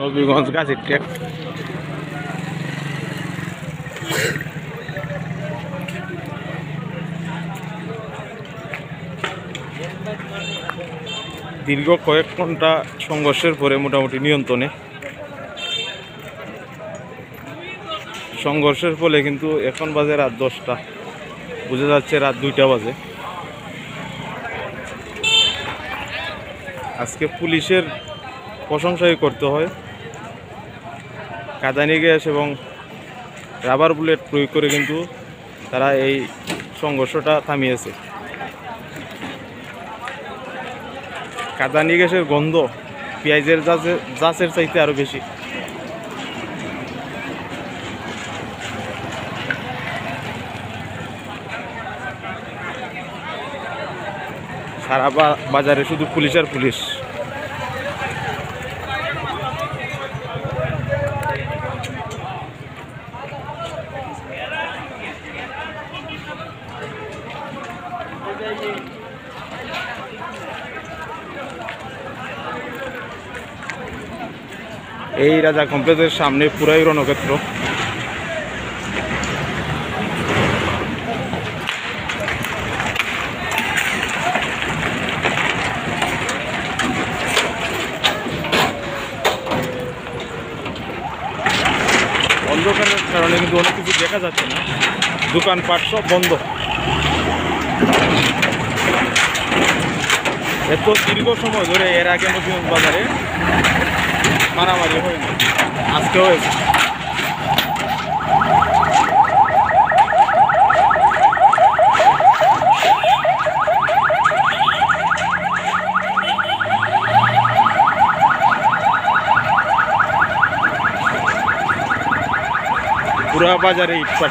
নবীগঞ্জ গাছের ট্রেক দীর্ঘ কয়েক ঘণ্টা সংঘর্ষের পরে মোটামুটি নিয়ন্ত্রণে। সংঘর্ষের ফলে কিন্তু এখন বাজে রাত দশটা। বোঝা যাচ্ছে রাত দুইটা বাজে। আজকে পুলিশের প্রশংসাই করতে হয়। কাদানি গ্যাস এবং রাবার বুলেট প্রয়োগ করে কিন্তু তারা এই সংঘর্ষটা থামিয়েছে। কাদানি গ্যাসের গন্ধ পেঁয়াজের জাচের চাইতে আরও বেশি। সারা বাজারে শুধু পুলিশ আর পুলিশ। এই রাজা কমপ্লেক্সের সামনে পুরাই রণক্ষেত্র। অন্ধকারের কারণে কিন্তু অনেক কিছু দেখা যাচ্ছে না। দোকানপাট সব বন্ধ। এত দীর্ঘ সময় ধরে এর আগে নতুন বাজারে মারামারি হয়নি। আজকে হয়েছে। পুরা বাজারে ইটপাট।